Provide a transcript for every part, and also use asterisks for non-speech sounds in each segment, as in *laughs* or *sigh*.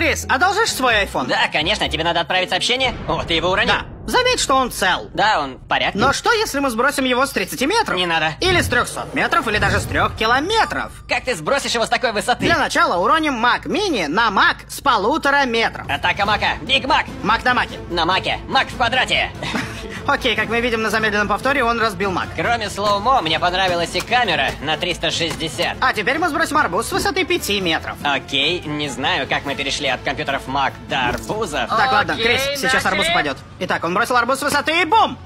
Крис, одолжишь свой iPhone? Да, конечно, тебе надо отправить сообщение. О, ты его уронил. Да. Заметь, что он цел. Да, он в порядке. Но что, если мы сбросим его с 30 метров? Не надо. Или с 300 метров, или даже с 3 километров. Как ты сбросишь его с такой высоты? Для начала уроним Mac Mini на Mac с полутора метров. Атака Мака. Биг Мак. Мак на Маке. На Маке. Mac в квадрате. *laughs* Окей, как мы видим на замедленном повторе, он разбил Mac. Кроме slow-mo, мне понравилась и камера на 360. А теперь мы сбросим арбуз с высоты 5 метров. Окей, не знаю, как мы перешли от компьютеров Mac до арбузов. Так, ладно, Крис, сейчас арбуз упадет. Итак, он бросил арбуз с высоты и бум!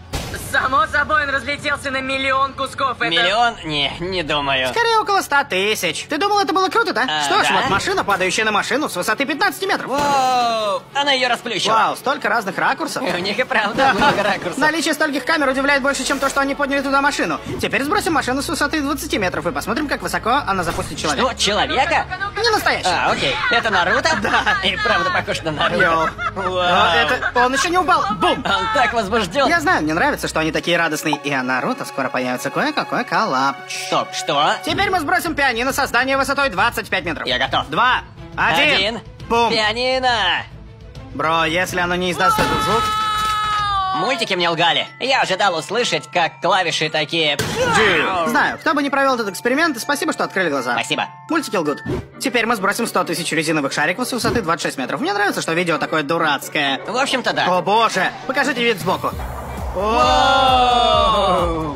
Само собой, он разлетелся на миллион кусков. Это... Миллион? Не, не думаю. Скорее около 100 тысяч. Ты думал, это было круто, да? А, Что ж, да? вот машина, падающая на машину с высоты 15 метров. Воу, она ее расплющила. Вау, столько разных ракурсов. У них и правда много ракурсов. Наличие стольких камер удивляет больше, чем то, что они подняли туда машину. Теперь сбросим машину с высоты 20 метров и посмотрим, как высоко она запустит человека. Что, человека? Не настоящий. А, окей. Это Наруто? Да. И правда похож на Наруто. Вау. Это... Он еще не упал. Бум! Он так возбужден. Я знаю, мне нравится, что они такие радостные. И о Наруто скоро появится кое-какой коллап. Стоп, что? Теперь мы сбросим пианино со здания высотой 25 метров. Я готов. Два. Один. Один. Бум. Пианино. Бро, если оно не издаст этот звук... Мультики мне лгали. Я ожидал услышать, как клавиши такие... Знаю, кто бы не провел этот эксперимент, спасибо, что открыли глаза. Спасибо. Мультики лгут. Теперь мы сбросим 100 тысяч резиновых шариков с высоты 26 метров. Мне нравится, что видео такое дурацкое. В общем-то, да. О боже! Покажите вид сбоку. Так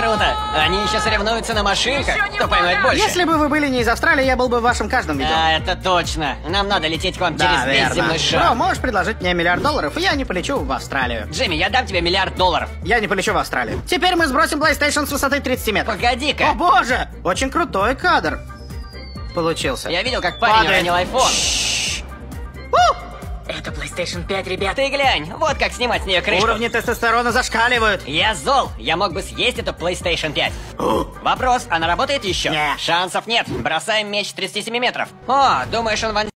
круто. Они еще соревнуются на машинках. Кто поймает больше? Если бы вы были не из Австралии, я был бы в вашем каждом видео. Да, это точно. Нам надо лететь к вам через Да, весь верно. земной Бро, шар. можешь предложить мне миллиард долларов, и я не полечу в Австралию. Джимми, я дам тебе миллиард долларов. Я не полечу в Австралию. Теперь мы сбросим PlayStation с высоты 30 метров. Погоди-ка. О боже! Очень крутой кадр. Получился. Я видел, как парень Падает. уронил айфон. Это PlayStation 5, ребят. Ты глянь, вот как снимать с нее крышку. Уровни тестостерона зашкаливают. Я зол, я мог бы съесть эту PlayStation 5. *gasps* Вопрос, она работает еще? Не. Шансов нет. Бросаем меч с 37 метров. О, думаешь, он вон